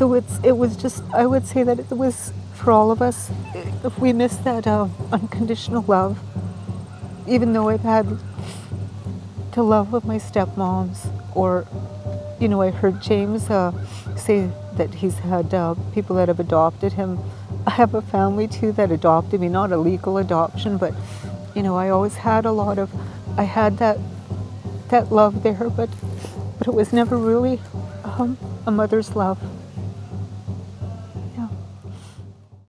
So it's it was just I would say that it was for all of us. If we miss that uh, unconditional love, even though I've had to love with my stepmoms, or you know, I heard James uh, say that he's had uh, people that have adopted him. I have a family too that adopted me, not a legal adoption, but you know, I always had a lot of, I had that that love there, but but it was never really um, a mother's love.